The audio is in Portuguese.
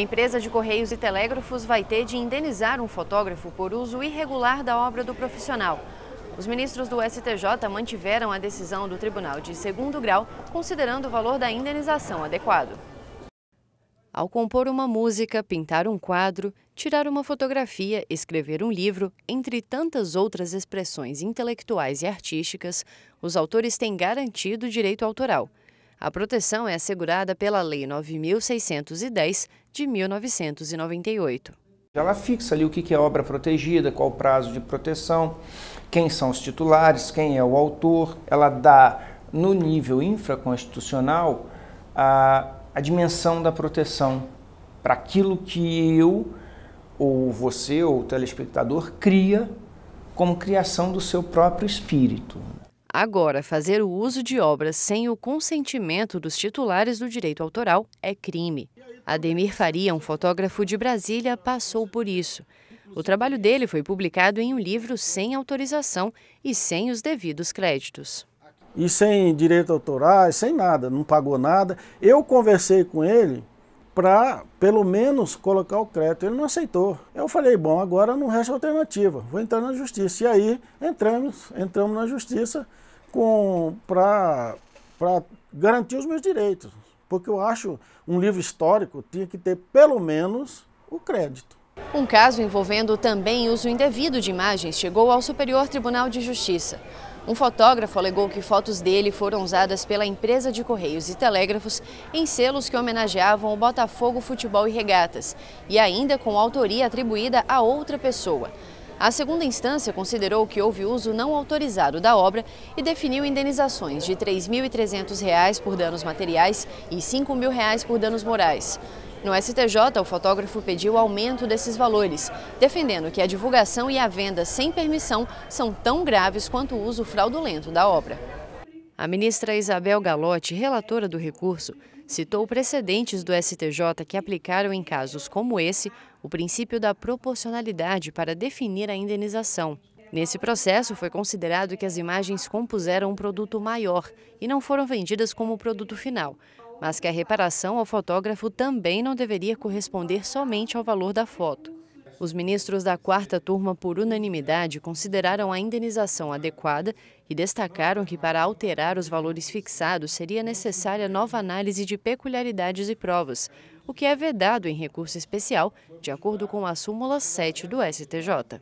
Empresa de Correios e Telégrafos vai ter de indenizar um fotógrafo por uso irregular da obra do profissional. Os ministros do STJ mantiveram a decisão do Tribunal de Segundo Grau, considerando o valor da indenização adequado. Ao compor uma música, pintar um quadro, tirar uma fotografia, escrever um livro, entre tantas outras expressões intelectuais e artísticas, os autores têm garantido o direito autoral. A proteção é assegurada pela Lei 9610 de 1998. Ela fixa ali o que é obra protegida, qual o prazo de proteção, quem são os titulares, quem é o autor. Ela dá, no nível infraconstitucional, a, a dimensão da proteção para aquilo que eu, ou você, ou o telespectador, cria como criação do seu próprio espírito. Agora, fazer o uso de obras sem o consentimento dos titulares do direito autoral é crime. Ademir Faria, um fotógrafo de Brasília, passou por isso. O trabalho dele foi publicado em um livro sem autorização e sem os devidos créditos. E sem direito autorais, sem nada, não pagou nada. Eu conversei com ele para, pelo menos, colocar o crédito. Ele não aceitou. Eu falei, bom, agora não resta alternativa, vou entrar na justiça. E aí entramos, entramos na justiça para garantir os meus direitos. Porque eu acho um livro histórico tinha que ter pelo menos o crédito. Um caso envolvendo também uso indevido de imagens chegou ao Superior Tribunal de Justiça. Um fotógrafo alegou que fotos dele foram usadas pela empresa de Correios e Telégrafos em selos que homenageavam o Botafogo Futebol e Regatas e ainda com autoria atribuída a outra pessoa. A segunda instância considerou que houve uso não autorizado da obra e definiu indenizações de R$ 3.300 por danos materiais e R$ 5.000 por danos morais. No STJ, o fotógrafo pediu aumento desses valores, defendendo que a divulgação e a venda sem permissão são tão graves quanto o uso fraudulento da obra. A ministra Isabel Galotti, relatora do recurso, citou precedentes do STJ que aplicaram em casos como esse o princípio da proporcionalidade para definir a indenização. Nesse processo, foi considerado que as imagens compuseram um produto maior e não foram vendidas como produto final, mas que a reparação ao fotógrafo também não deveria corresponder somente ao valor da foto. Os ministros da quarta turma, por unanimidade, consideraram a indenização adequada e destacaram que, para alterar os valores fixados, seria necessária nova análise de peculiaridades e provas, o que é vedado em recurso especial, de acordo com a súmula 7 do STJ.